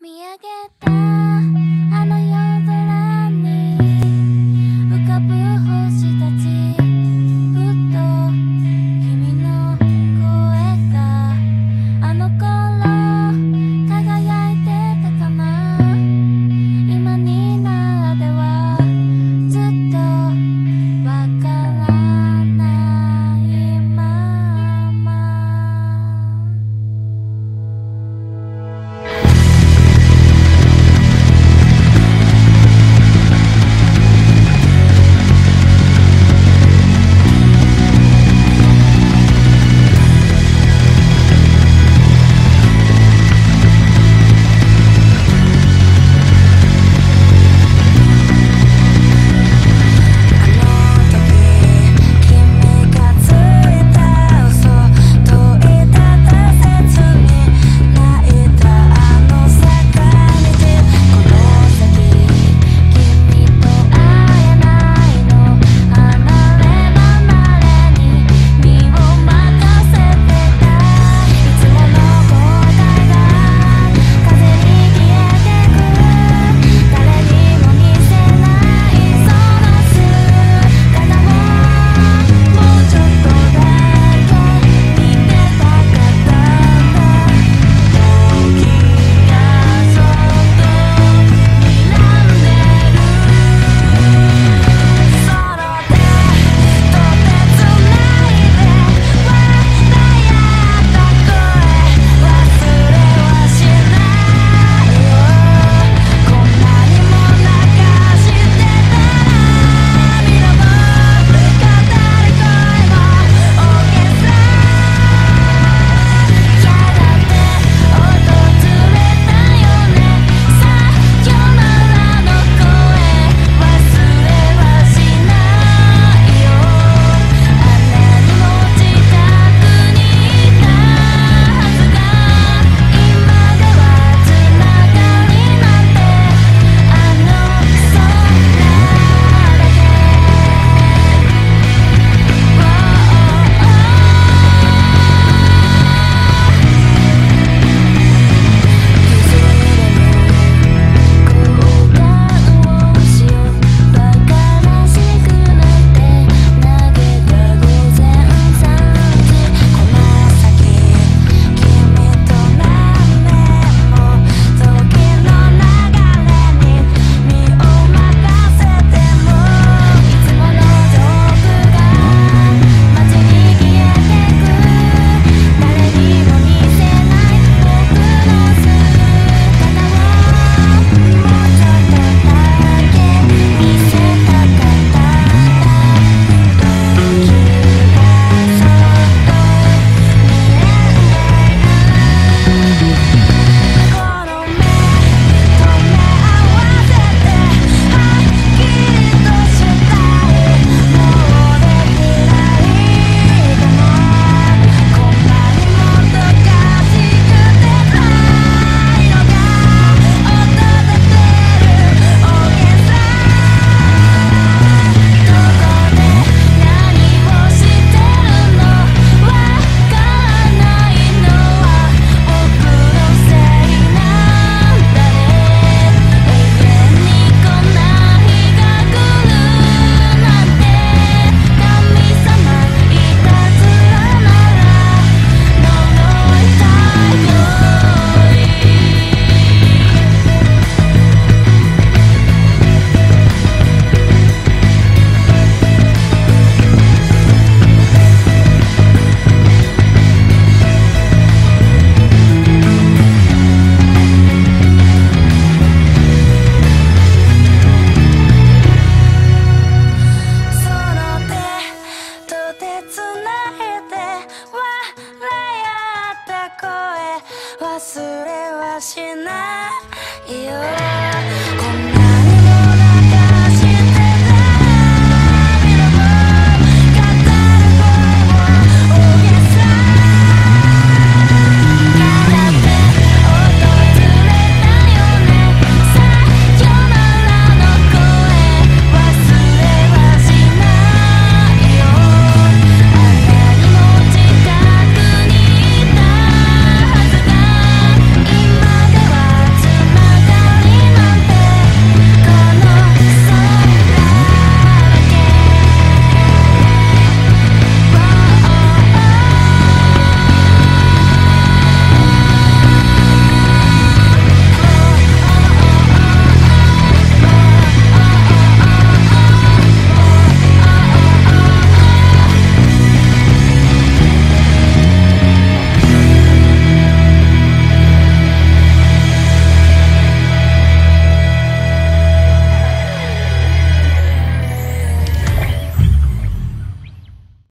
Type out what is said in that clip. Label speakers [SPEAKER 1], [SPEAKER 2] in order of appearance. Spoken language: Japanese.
[SPEAKER 1] 見上げた